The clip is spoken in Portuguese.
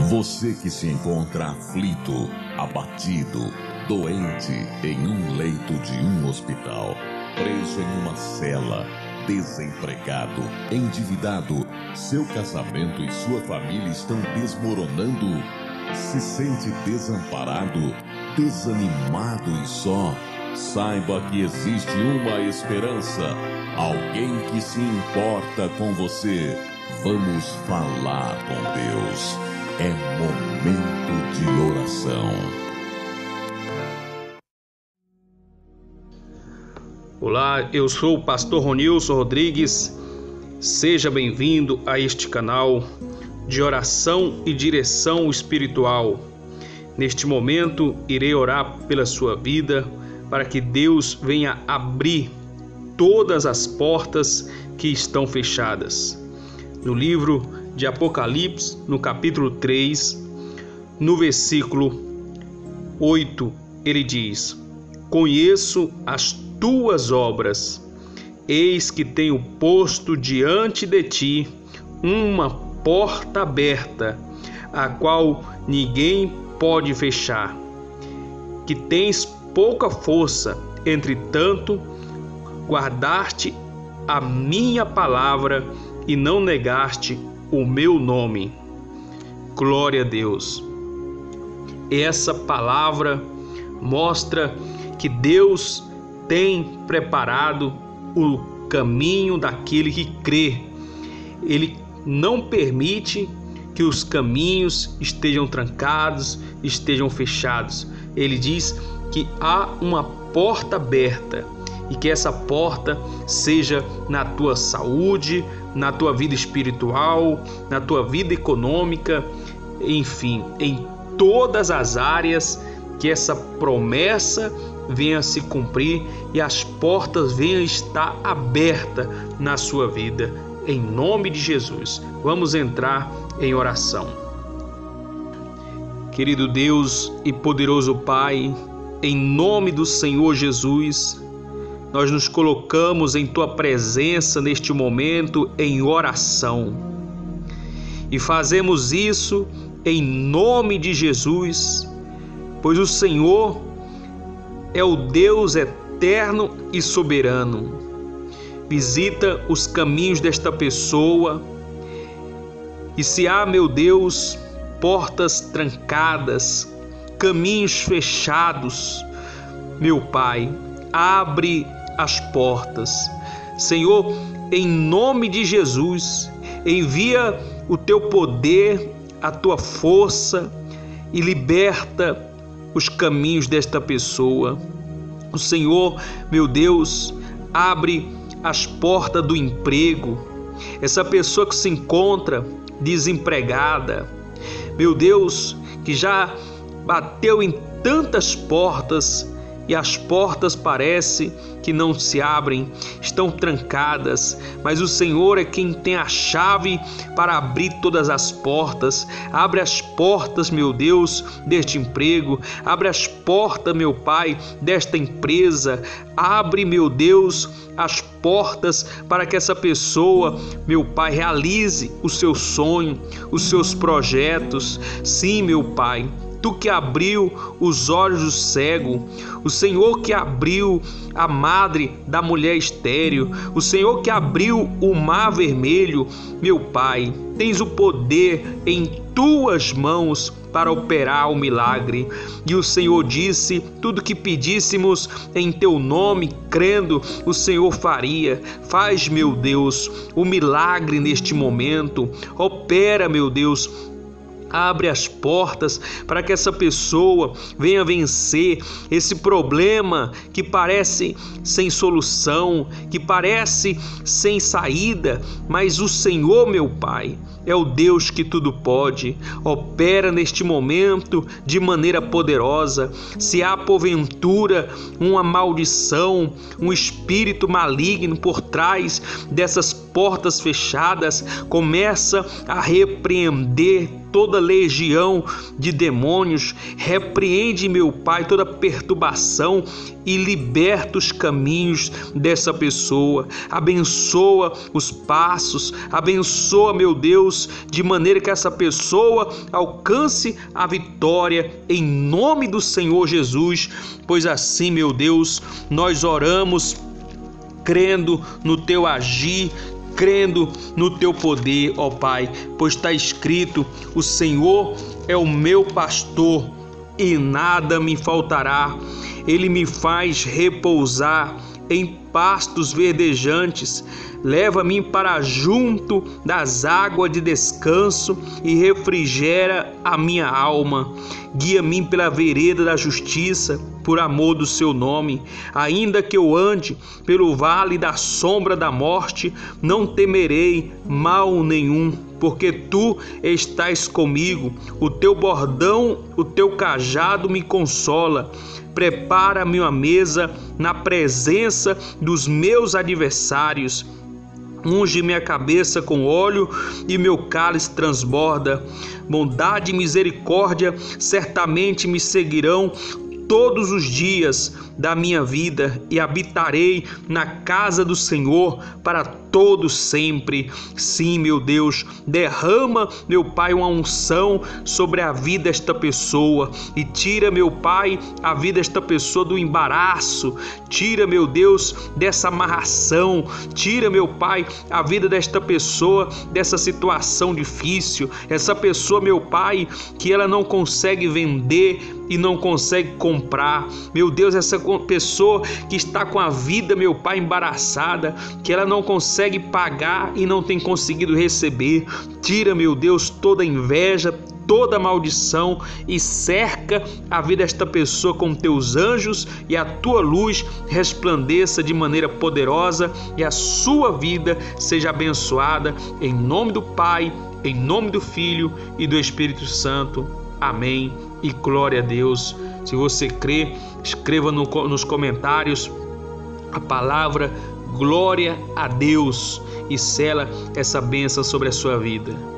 Você que se encontra aflito, abatido, doente em um leito de um hospital, preso em uma cela, desempregado, endividado, seu casamento e sua família estão desmoronando, se sente desamparado, desanimado e só. Saiba que existe uma esperança, alguém que se importa com você. Vamos falar com Deus. É momento de oração. Olá, eu sou o pastor Ronilson Rodrigues. Seja bem-vindo a este canal de oração e direção espiritual. Neste momento, irei orar pela sua vida para que Deus venha abrir todas as portas que estão fechadas. No livro de Apocalipse, no capítulo 3, no versículo 8, ele diz: Conheço as tuas obras, eis que tenho posto diante de ti uma porta aberta, a qual ninguém pode fechar. Que tens pouca força, entretanto, guardaste a minha palavra e não negaste o meu nome. Glória a Deus. Essa palavra mostra que Deus tem preparado o caminho daquele que crê. Ele não permite que os caminhos estejam trancados, estejam fechados. Ele diz que há uma porta aberta e que essa porta seja na tua saúde, na tua vida espiritual, na tua vida econômica, enfim, em todas as áreas que essa promessa venha se cumprir e as portas venham estar abertas na sua vida. Em nome de Jesus, vamos entrar em oração. Querido Deus e poderoso Pai, em nome do Senhor Jesus, nós nos colocamos em tua presença neste momento em oração. E fazemos isso em nome de Jesus, pois o Senhor é o Deus eterno e soberano. Visita os caminhos desta pessoa e se há, meu Deus, portas trancadas, caminhos fechados, meu Pai, abre as portas. Senhor, em nome de Jesus, envia o teu poder, a tua força e liberta os caminhos desta pessoa. O Senhor, meu Deus, abre as portas do emprego. Essa pessoa que se encontra desempregada, meu Deus, que já bateu em tantas portas e as portas parece que não se abrem, estão trancadas, mas o Senhor é quem tem a chave para abrir todas as portas. Abre as portas, meu Deus, deste emprego, abre as portas, meu Pai, desta empresa. Abre, meu Deus, as portas para que essa pessoa, meu Pai, realize o seu sonho, os seus projetos. Sim, meu Pai, tu que abriu os olhos do cego, o Senhor que abriu a madre da mulher estéril, o Senhor que abriu o mar vermelho, meu Pai, tens o poder em tuas mãos para operar o milagre. E o Senhor disse: tudo que pedíssemos em teu nome, crendo, o Senhor faria. Faz, meu Deus, o milagre neste momento. Opera, meu Deus, abre as portas para que essa pessoa venha vencer esse problema que parece sem solução, que parece sem saída, mas o Senhor, meu Pai, é o Deus que tudo pode, opera neste momento de maneira poderosa. Se há porventura uma maldição, um espírito maligno por trás dessas portas fechadas, começa a repreender toda legião de demônios, repreende, meu Pai, toda perturbação e liberta os caminhos dessa pessoa. Abençoa os passos, abençoa, meu Deus de maneira que essa pessoa alcance a vitória em nome do Senhor Jesus, pois assim, meu Deus, nós oramos crendo no teu agir, crendo no teu poder, ó Pai, pois está escrito: o Senhor é o meu pastor e nada me faltará. Ele me faz repousar em pastos verdejantes, leva-me para junto das águas de descanso e refrigera a minha alma. Guia-me pela vereda da justiça, por amor do seu nome. Ainda que eu ande pelo vale da sombra da morte, não temerei mal nenhum, porque tu estás comigo. O teu bordão, o teu cajado me consola. Prepara-me uma mesa na presença dos meus adversários. Unge minha cabeça com óleo e meu cálice transborda. Bondade e misericórdia certamente me seguirão todos os dias da minha vida e habitarei na casa do Senhor para todo sempre. Sim, meu Deus, derrama, meu Pai, uma unção sobre a vida desta pessoa e tira, meu Pai, a vida desta pessoa do embaraço. Tira, meu Deus, dessa amarração. Tira, meu Pai, a vida desta pessoa dessa situação difícil. Essa pessoa, meu Pai, que ela não consegue vender e não consegue comprar. Meu Deus, essa pessoa que está com a vida, meu Pai, embaraçada, que ela não consegue pagar e não tem conseguido receber. Tira, meu Deus, toda inveja, toda maldição e cerca a vida desta pessoa com teus anjos e a tua luz resplandeça de maneira poderosa e a sua vida seja abençoada em nome do Pai, em nome do Filho e do Espírito Santo. Amém e glória a Deus. Se você crê, escreva no, nos comentários a palavra glória a Deus e sela essa bênção sobre a sua vida.